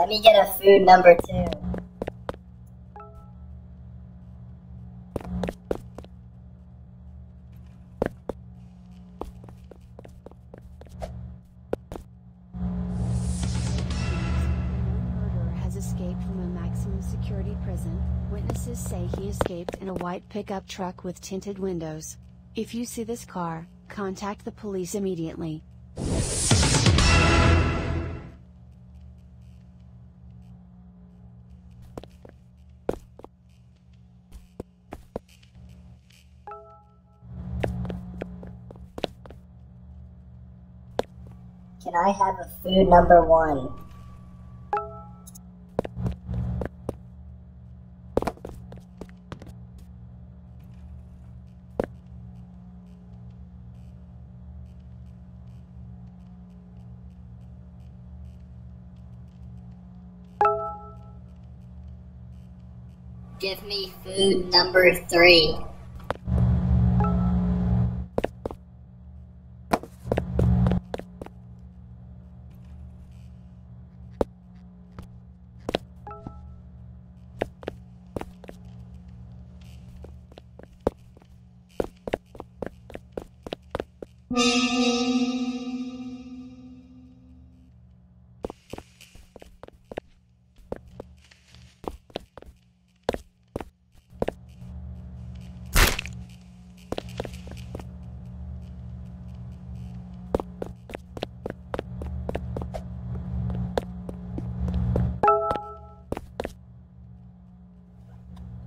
Let me get a food number two. white pickup truck with tinted windows. If you see this car, contact the police immediately. Have a food number one? Give me food number three.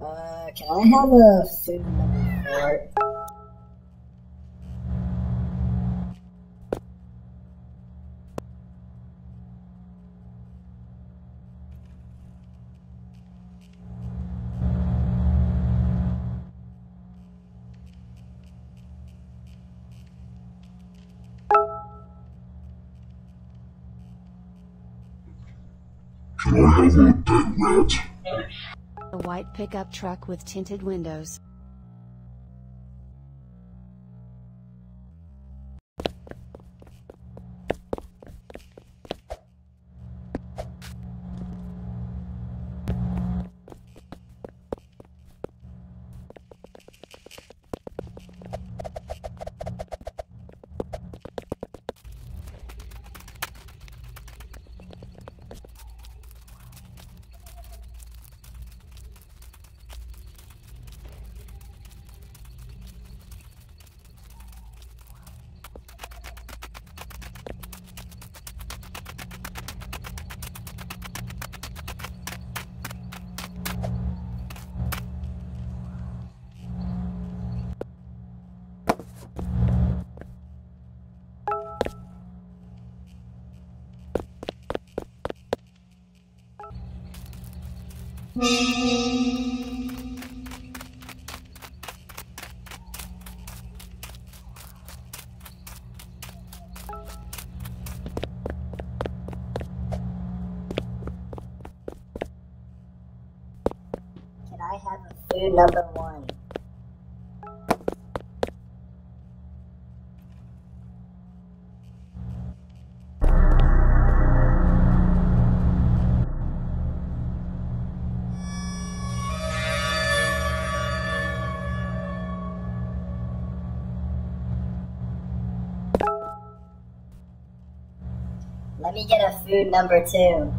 Uh, can I have a food number four? Can I have a dead rat? A white pickup truck with tinted windows. I have a food number Let me get a food number two.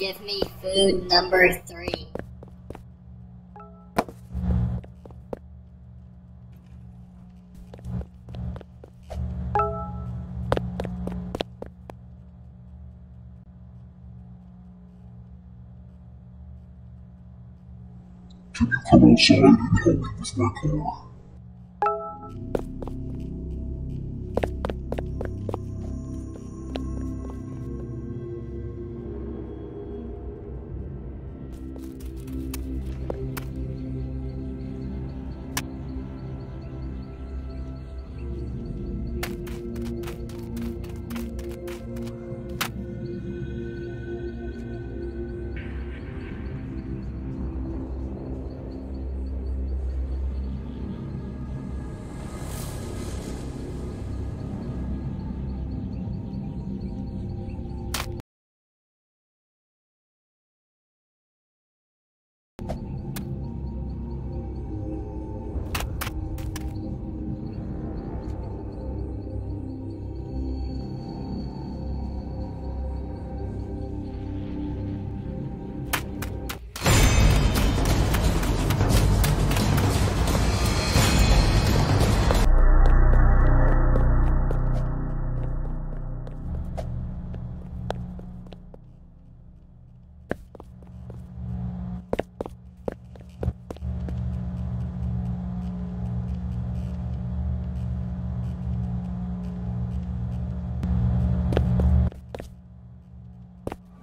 Give me food number three. Can you come outside and help me with my car?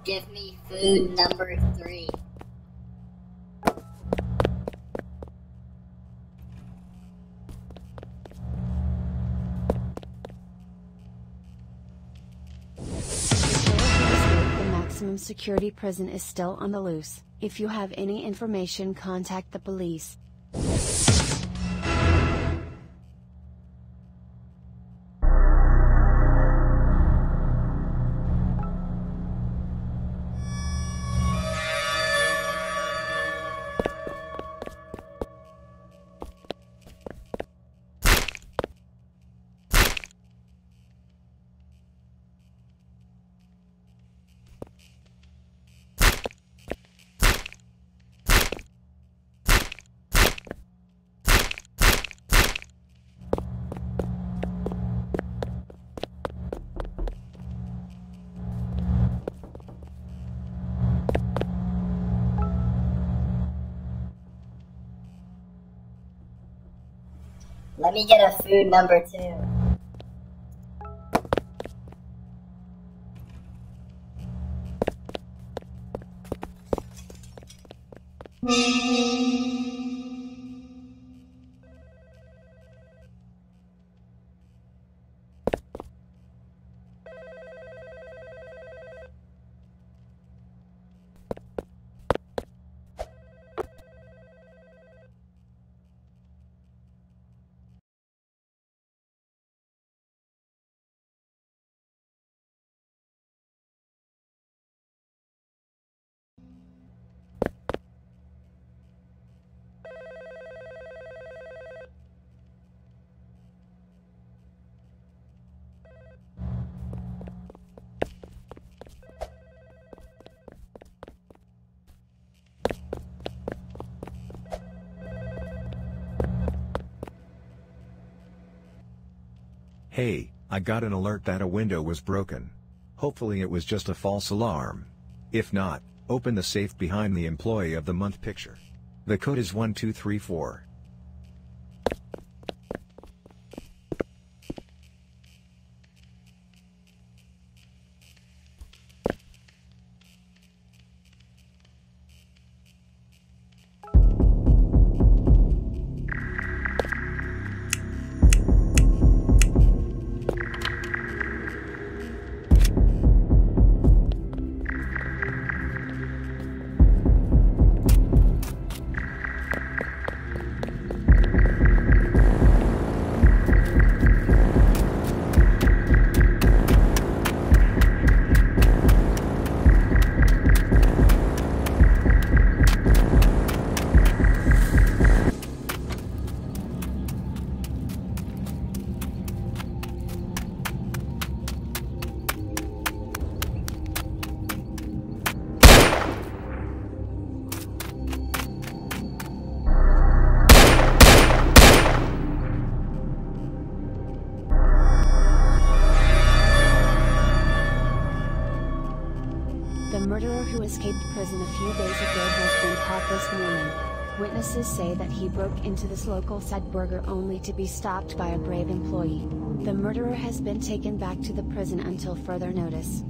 Give me food number three. The maximum security prison is still on the loose. If you have any information, contact the police. Let me get a food number two. Hey, I got an alert that a window was broken. Hopefully it was just a false alarm. If not, open the safe behind the employee of the month picture. The code is 1234. Murderer who escaped prison a few days ago has been caught this morning. Witnesses say that he broke into this local side burger only to be stopped by a brave employee. The murderer has been taken back to the prison until further notice.